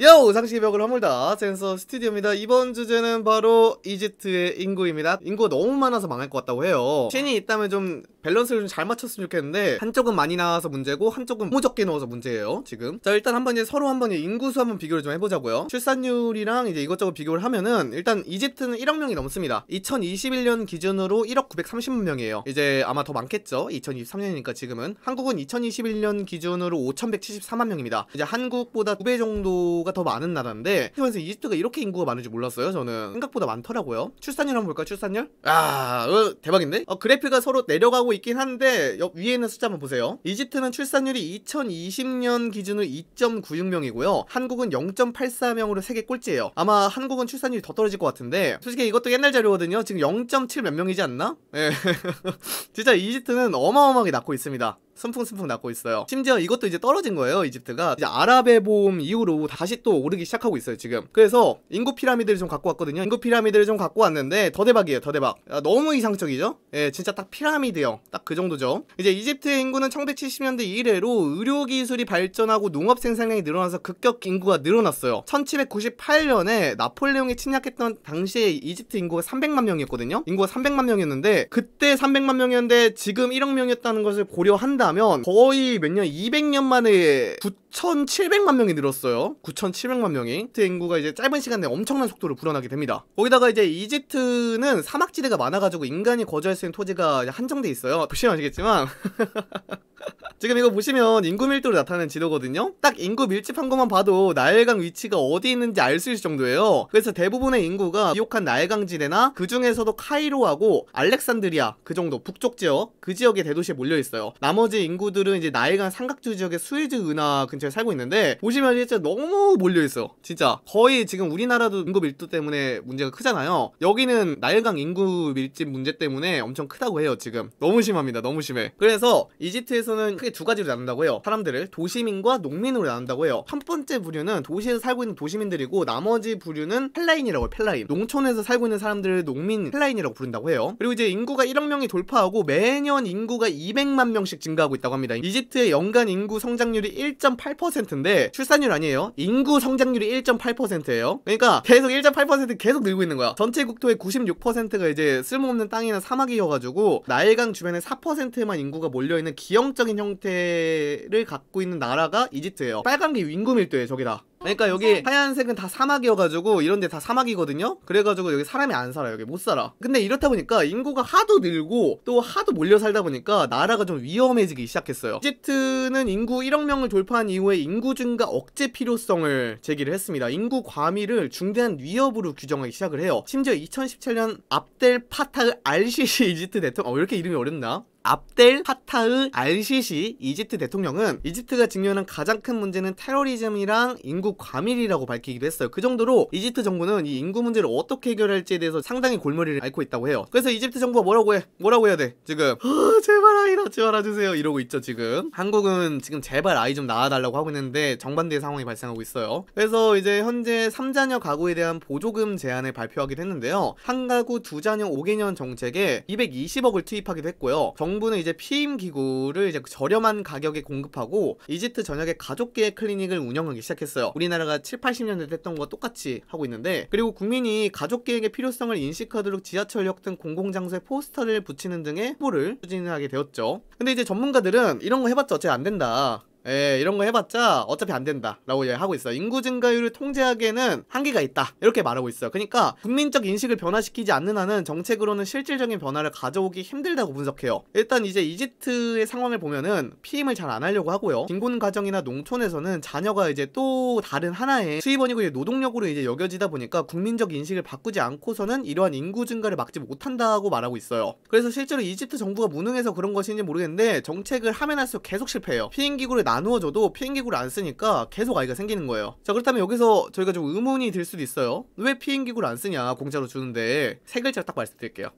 Yo! 상식 벽을 허물다 센서 스튜디오입니다. 이번 주제는 바로 이집트의 인구입니다. 인구가 너무 많아서 망할 것 같다고 해요. 신이 있다면 좀 밸런스를 좀 잘 맞췄으면 좋겠는데 한쪽은 많이 나와서 문제고 한쪽은 너무 적게 넣어서 문제예요. 지금. 자 일단 한번 이제 서로 한번 인구수 한번 비교를 좀 해보자고요. 출산율이랑 이제 이것저것 비교를 하면은 일단 이집트는 1억 명이 넘습니다. 2021년 기준으로 1억 930만 명이에요. 이제 아마 더 많겠죠. 2023년이니까 지금은. 한국은 2021년 기준으로 5,174만 명입니다. 이제 한국보다 2배 정도 인구가 더 많은 나라인데 그래서 이집트가 이렇게 인구가 많은지 몰랐어요 저는 생각보다 많더라고요 출산율 한번 볼까요 출산율? 아 어, 대박인데? 어, 그래프가 서로 내려가고 있긴 한데 옆 위에 있는 숫자 한번 보세요 이집트는 출산율이 2020년 기준으로 2.96명이고요 한국은 0.84명으로 세계 꼴찌예요 아마 한국은 출산율이 더 떨어질 것 같은데 솔직히 이것도 옛날 자료거든요 지금 0.7 몇 명이지 않나? 예. 진짜 이집트는 어마어마하게 낳고 있습니다 순풍순풍 낳고 있어요. 심지어 이것도 이제 떨어진 거예요. 이집트가 이제 아랍의 보험 이후로 다시 또 오르기 시작하고 있어요. 지금. 그래서 인구 피라미드를 좀 갖고 왔거든요. 인구 피라미드를 좀 갖고 왔는데 더 대박이에요. 더 대박. 아, 너무 이상적이죠? 예, 진짜 딱 피라미드형. 딱 그 정도죠. 이제 이집트의 인구는 1970년대 이래로 의료 기술이 발전하고 농업 생산량이 늘어나서 급격 인구가 늘어났어요. 1798년에 나폴레옹이 침략했던 당시에 이집트 인구가 300만 명이었거든요. 인구가 300만 명이었는데 그때 300만 명이었는데 지금 1억 명이었다는 것을 고려한다 한다면 거의 몇 년, 200년 만에 9,700만 명이 늘었어요. 9,700만 명이. 이집트 인구가 이제 짧은 시간 내에 엄청난 속도로 불어나게 됩니다. 거기다가 이제 이집트는 사막지대가 많아가지고 인간이 거주할 수 있는 토지가 한정돼 있어요. 보시면 아시겠지만 지금 이거 보시면 인구 밀도를 나타내는 지도거든요 딱 인구 밀집한 것만 봐도 나일강 위치가 어디 있는지 알 수 있을 정도예요 그래서 대부분의 인구가 비옥한 나일강 지대나 그 중에서도 카이로하고 알렉산드리아 그 정도 북쪽 지역 그 지역의 대도시에 몰려 있어요 나머지 인구들은 이제 나일강 삼각주 지역의 수에즈 은하 근처 에 살고 있는데 보시면 진짜 너무 몰려있어요 진짜 거의 지금 우리나라도 인구 밀도 때문에 문제가 크잖아요 여기는 나일강 인구 밀집 문제 때문에 엄청 크다고 해요 지금 너무 심합니다 너무 심해 그래서 이집트에서는 크게 두 가지로 나눈다고 해요. 사람들을 도시민과 농민으로 나눈다고 해요. 첫 번째 부류는 도시에서 살고 있는 도시민들이고 나머지 부류는 펠라인이라고 해요. 펠라인. 농촌에서 살고 있는 사람들을 농민 펠라인이라고 부른다고 해요. 그리고 이제 인구가 1억 명이 돌파하고 매년 인구가 200만 명씩 증가하고 있다고 합니다. 이집트의 연간 인구 성장률이 1.8% 인데 출산율 아니에요. 인구 성장률이 1.8%예요. 그러니까 계속 1.8% 계속 늘고 있는 거야. 전체 국토의 96%가 이제 쓸모없는 땅이나 사막이어가지고 나일강 주변에 4%만 인구가 몰려있는 기형적인 형태를 갖고 있는 나라가 이집트예요. 빨간 게 인구 밀도예요, 저기다. 그러니까 여기 하얀색은 다 사막이어가지고 이런데 다 사막이거든요? 그래가지고 여기 사람이 안 살아 여기 못 살아. 근데 이렇다 보니까 인구가 하도 늘고 또 하도 몰려 살다 보니까 나라가 좀 위험해지기 시작했어요. 이집트는 인구 1억 명을 돌파한 이후에 인구 증가 억제 필요성을 제기를 했습니다. 인구 과밀을 중대한 위협으로 규정하기 시작을 해요. 심지어 2017년 압델 파타흐 알시시 이집트 대통령 어, 왜 이렇게 이름이 어렵나? 압델 파타흐 알시시 이집트 대통령은 이집트가 직면한 가장 큰 문제는 테러리즘이랑 인구 과밀이라고 밝히기도 했어요. 그 정도로 이집트 정부는 이 인구 문제를 어떻게 해결할지에 대해서 상당히 골머리를 앓고 있다고 해요. 그래서 이집트 정부가 뭐라고 해? 뭐라고 해야 돼? 지금 어, 제발 아이 낳지 말아주세요 이러고 있죠 지금. 한국은 지금 제발 아이 좀 낳아달라고 하고 있는데 정반대의 상황이 발생하고 있어요. 그래서 이제 현재 3자녀 가구에 대한 보조금 제한을 발표하기도 했는데요. 한 가구 두 자녀 5개년 정책에 220억을 투입하기도 했고요. 정 정부는 이제 피임 기구를 이제 저렴한 가격에 공급하고 이집트 전역에 가족계획 클리닉을 운영하기 시작했어요. 우리나라가 7, 80년대 했던 거 똑같이 하고 있는데 그리고 국민이 가족 계획의 필요성을 인식하도록 지하철역 등 공공장소에 포스터를 붙이는 등의 홍보를 추진하게 되었죠. 근데 이제 전문가들은 이런 거 해봤자 어차피 안 된다. 예, 이런 거 해봤자 어차피 안 된다 라고 하고 있어요. 인구 증가율을 통제하기에는 한계가 있다. 이렇게 말하고 있어요. 그러니까 국민적 인식을 변화시키지 않는 한은 정책으로는 실질적인 변화를 가져오기 힘들다고 분석해요. 일단 이제 이집트의 상황을 보면은 피임을 잘 안 하려고 하고요. 빈곤 가정이나 농촌에서는 자녀가 이제 또 다른 하나의 수입원이고 노동력으로 이제 여겨지다 보니까 국민적 인식을 바꾸지 않고서는 이러한 인구 증가를 막지 못한다고 말하고 있어요. 그래서 실제로 이집트 정부가 무능해서 그런 것인지 모르겠는데 정책을 하면 할수록 계속 실패해요. 피임 기구를 나누어줘도 피임기구를 안 쓰니까 계속 아이가 생기는 거예요. 자 그렇다면 여기서 저희가 좀 의문이 들 수도 있어요. 왜 피임기구를 안 쓰냐 공짜로 주는데 세 글자 딱 말씀드릴게요.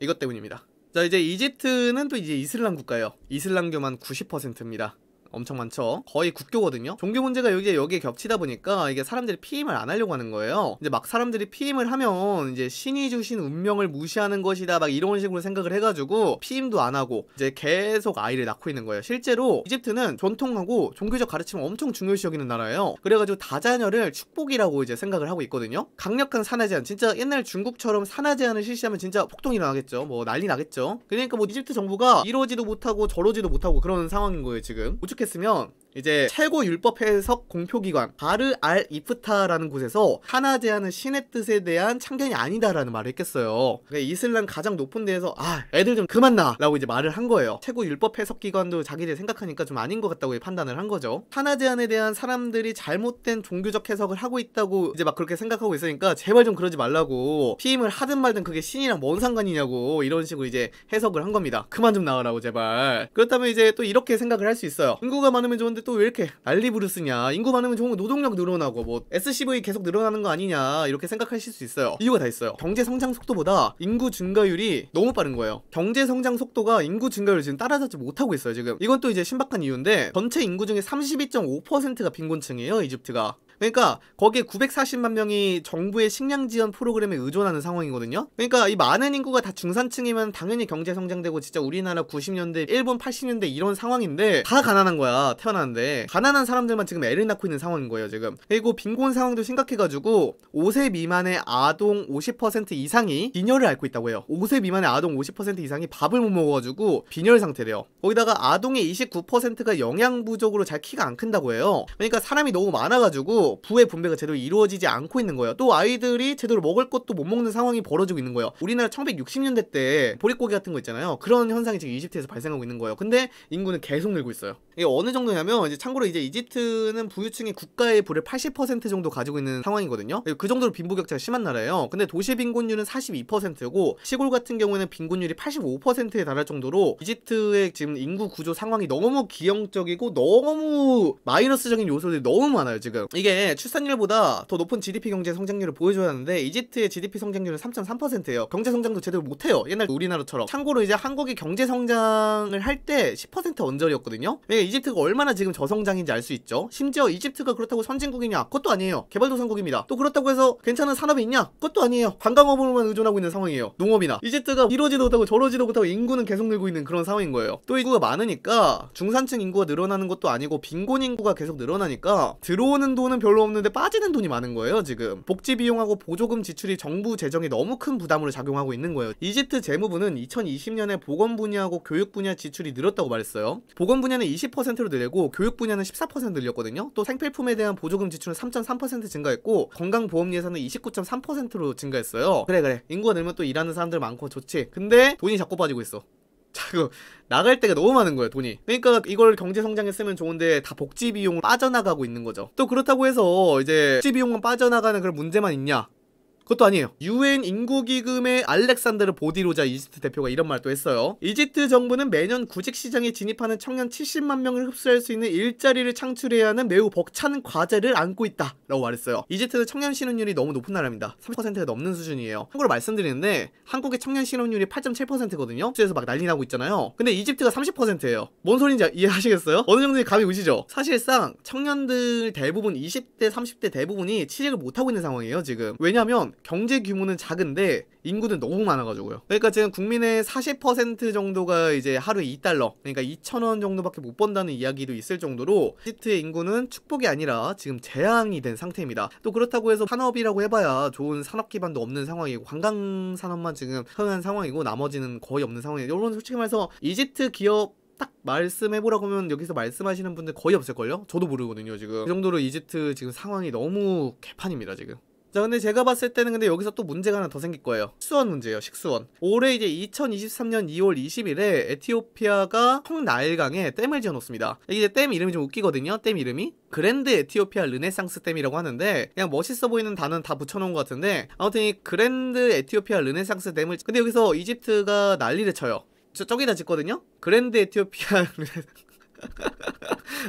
이것 때문입니다. 자 이제 이집트는 또 이제 이슬람 국가예요. 이슬람교만 90%입니다. 엄청 많죠. 거의 국교거든요. 종교 문제가 여기에 여기에 겹치다 보니까 이게 사람들이 피임을 안 하려고 하는 거예요. 이제 막 사람들이 피임을 하면 이제 신이 주신 운명을 무시하는 것이다 막 이런 식으로 생각을 해가지고 피임도 안 하고 이제 계속 아이를 낳고 있는 거예요. 실제로 이집트는 전통하고 종교적 가르침을 엄청 중요시 여기는 나라예요. 그래가지고 다자녀를 축복이라고 이제 생각을 하고 있거든요. 강력한 산하 제한, 진짜 옛날 중국처럼 산하 제한을 실시하면 진짜 폭동이 일어나겠죠. 뭐 난리 나겠죠. 그러니까 뭐 이집트 정부가 이러지도 못하고 저러지도 못하고 그런 상황인 거예요 지금. 했으면 이제 최고 율법 해석 공표기관 바르 알 이프타라는 곳에서 하나 제한은 신의 뜻에 대한 참견이 아니다라는 말을 했겠어요. 이슬람 가장 높은 데에서 아 애들 좀 그만 나라고 이제 말을 한 거예요. 최고 율법 해석 기관도 자기들 생각하니까 좀 아닌 것 같다고 판단을 한 거죠. 하나 제한에 대한 사람들이 잘못된 종교적 해석을 하고 있다고 이제 막 그렇게 생각하고 있으니까 제발 좀 그러지 말라고 피임을 하든 말든 그게 신이랑 뭔 상관이냐고 이런 식으로 이제 해석을 한 겁니다. 그만 좀 나와라고 제발. 그렇다면 이제 또 이렇게 생각을 할 수 있어요. 인구가 많으면 좋은데 또 왜 이렇게 난리 부르스냐? 인구 많으면 좋은 거 노동력 늘어나고 뭐 SCV 계속 늘어나는 거 아니냐? 이렇게 생각하실 수 있어요. 이유가 다 있어요. 경제 성장 속도보다 인구 증가율이 너무 빠른 거예요. 경제 성장 속도가 인구 증가율을 지금 따라잡지 못하고 있어요 지금. 이건 또 이제 신박한 이유인데 전체 인구 중에 32.5%가 빈곤층이에요 이집트가 그러니까 거기에 940만 명이 정부의 식량 지원 프로그램에 의존하는 상황이거든요. 그러니까 이 많은 인구가 다 중산층이면 당연히 경제 성장되고 진짜 우리나라 90년대, 일본 80년대 이런 상황인데 다 가난한 거야. 태어났는데 가난한 사람들만 지금 애를 낳고 있는 상황인 거예요, 지금. 그리고 빈곤 상황도 심각해 가지고 5세 미만의 아동 50% 이상이 빈혈을 앓고 있다고 해요. 5세 미만의 아동 50% 이상이 밥을 못 먹어 가지고 빈혈 상태래요. 거기다가 아동의 29%가 영양 부족으로 잘 키가 안 큰다고 해요. 그러니까 사람이 너무 많아 가지고 부의 분배가 제대로 이루어지지 않고 있는 거예요. 또 아이들이 제대로 먹을 것도 못 먹는 상황이 벌어지고 있는 거예요. 우리나라 1960년대 때 보릿고기 같은 거 있잖아요. 그런 현상이 지금 이집트에서 발생하고 있는 거예요. 근데 인구는 계속 늘고 있어요. 이게 어느 정도냐면 이제 참고로 이제 이집트는 부유층이 국가의 부를 80% 정도 가지고 있는 상황이거든요. 그 정도로 빈부격차가 심한 나라예요. 근데 도시 빈곤율은 42%고 시골 같은 경우에는 빈곤율이 85%에 달할 정도로 이집트의 지금 인구 구조 상황이 너무 기형적이고 너무 마이너스적인 요소들이 너무 많아요, 지금. 이게 출산율보다 더 높은 GDP 경제 성장률을 보여줘야 하는데 이집트의 GDP 성장률은 3.3%예요. 경제 성장도 제대로 못해요. 옛날 우리나라처럼. 참고로 이제 한국이 경제 성장을 할 때 10% 언저리였거든요. 이집트가 얼마나 지금 저성장인지 알 수 있죠. 심지어 이집트가 그렇다고 선진국이냐? 그것도 아니에요. 개발도상국입니다. 또 그렇다고 해서 괜찮은 산업이 있냐? 그것도 아니에요. 관광업으로만 의존하고 있는 상황이에요. 농업이나 이집트가 이러지도 못하고 저러지도 못하고 인구는 계속 늘고 있는 그런 상황인 거예요. 또 인구가 많으니까 중산층 인구가 늘어나는 것도 아니고 빈곤 인구가 계속 늘어나니까 들어오는 돈은 별로 없는데 빠지는 돈이 많은 거예요. 지금 복지 비용하고 보조금 지출이 정부 재정에 너무 큰 부담으로 작용하고 있는 거예요. 이집트 재무부는 2020년에 보건 분야하고 교육 분야 지출이 늘었다고 말했어요. 보건 분야는 20%로 늘고 교육 분야는 14% 늘렸거든요. 또 생필품에 대한 보조금 지출은 3.3% 증가했고 건강보험 예산은 29.3%로 증가했어요. 그래 그래 인구가 늘면 또 일하는 사람들 많고 좋지. 근데 돈이 자꾸 빠지고 있어. 자꾸 나갈 때가 너무 많은 거예요 돈이. 그러니까 이걸 경제 성장에 쓰면 좋은데 다 복지 비용 빠져나가고 있는 거죠. 또 그렇다고 해서 이제 복지 비용만 빠져나가는 그런 문제만 있냐 그것도 아니에요. 유엔 인구기금의 알렉산드르 보디로자 이집트 대표가 이런 말도 했어요. 이집트 정부는 매년 구직 시장에 진입하는 청년 70만 명을 흡수할 수 있는 일자리를 창출해야 하는 매우 벅찬 과제를 안고 있다. 라고 말했어요. 이집트는 청년 신혼율이 너무 높은 나라입니다. 3%가 넘는 수준이에요. 참고로 말씀드리는데 한국의 청년 신혼율이 8.7%거든요. 그래서 막 난리 나고 있잖아요. 근데 이집트가 30%예요. 뭔 소린지 이해하시겠어요? 어느 정도의 감이 오시죠? 사실상 청년들 대부분 20대, 30대 대부분이 취직을 못하고 있는 상황이에요, 지금. 왜냐면 경제 규모는 작은데 인구는 너무 많아가지고요. 그러니까 지금 국민의 40% 정도가 이제 하루에 2달러, 그러니까 2,000원 정도밖에 못 번다는 이야기도 있을 정도로 이집트의 인구는 축복이 아니라 지금 재앙이 된 상태입니다. 또 그렇다고 해서 산업이라고 해봐야 좋은 산업 기반도 없는 상황이고 관광 산업만 지금 흥한 상황이고 나머지는 거의 없는 상황이에요. 여러분 솔직히 말해서 이집트 기업 딱 말씀해보라고 하면 여기서 말씀하시는 분들 거의 없을걸요? 저도 모르거든요 지금 그 정도로 이집트 지금 상황이 너무 개판입니다 지금 자 근데 제가 봤을 때는 근데 여기서 또 문제가 하나 더 생길 거예요. 식수원 문제예요 식수원. 올해 이제 2023년 2월 20일에 에티오피아가 청나일강에 댐을 지어놓습니다. 이게 댐 이름이 좀 웃기거든요 댐 이름이. 그랜드 에티오피아 르네상스 댐이라고 하는데 그냥 멋있어 보이는 단어는 다 붙여놓은 것 같은데 아무튼 이 그랜드 에티오피아 르네상스 댐을 근데 여기서 이집트가 난리를 쳐요. 저, 저기다 짓거든요? 그랜드 에티오피아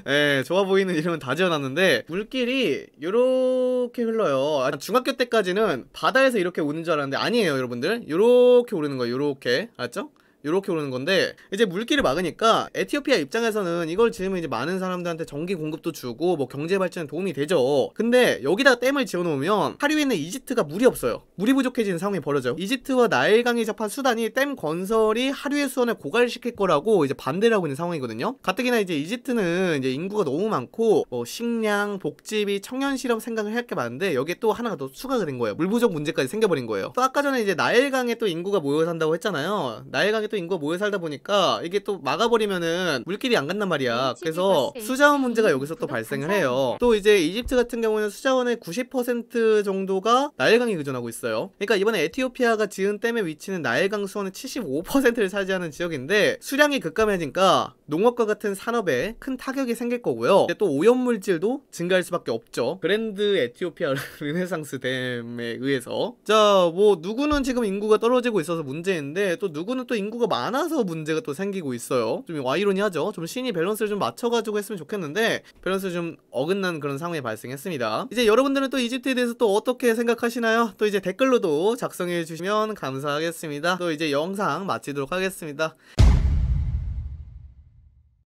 예, 좋아 보이는 이름은 다 지어놨는데 물길이 이렇게 흘러요. 아, 중학교 때까지는 바다에서 이렇게 오는 줄 알았는데 아니에요, 여러분들. 이렇게 오르는 거예요, 이렇게 알았죠? 이렇게 오르는 건데 이제 물기를 막으니까 에티오피아 입장에서는 이걸 지으면 이제 많은 사람들한테 전기 공급도 주고 뭐 경제 발전에 도움이 되죠. 근데 여기다가 댐을 지어놓으면 하류에 있는 이집트가 물이 없어요. 물이 부족해지는 상황이 벌어져요. 이집트와 나일강이 접한 수단이 댐 건설이 하류의 수원을 고갈시킬 거라고 이제 반대를 하고 있는 상황이거든요. 가뜩이나 이제 이집트는 이제 인구가 너무 많고 뭐 식량, 복지비, 청년 실업 생각을 할 게 많은데 여기에 또 하나가 더 추가가 된 거예요. 물 부족 문제까지 생겨버린 거예요. 또 아까 전에 이제 나일강에 또 인구가 모여 산다고 했잖아요. 나일강 에또 인구가 모여 살다 보니까 이게 또 막아버리면은 물길이 안 간단 말이야. 그래서 수자원 문제가 여기서 또 발생을 해요. 또 이제 이집트 같은 경우는 수자원의 90% 정도가 나일강에 의존하고 있어요. 그러니까 이번에 에티오피아가 지은 댐의 위치는 나일강 수원의 75%를 차지하는 지역인데 수량이 급감해지니까 농업과 같은 산업에 큰 타격이 생길 거고요. 또 오염물질도 증가할 수밖에 없죠. 그랜드 에티오피아 르네상스 댐에 의해서 자 뭐 누구는 지금 인구가 떨어지고 있어서 문제인데 또 누구는 또 인구 가 많아서 문제가 또 생기고 있어요. 좀 아이러니하죠. 좀 신이 밸런스를 좀 맞춰가지고 했으면 좋겠는데 밸런스 좀 어긋난 그런 상황이 발생했습니다. 이제 여러분들은 또 이집트에 대해서 또 어떻게 생각하시나요? 또 이제 댓글로도 작성해 주시면 감사하겠습니다. 또 이제 영상 마치도록 하겠습니다.